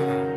time.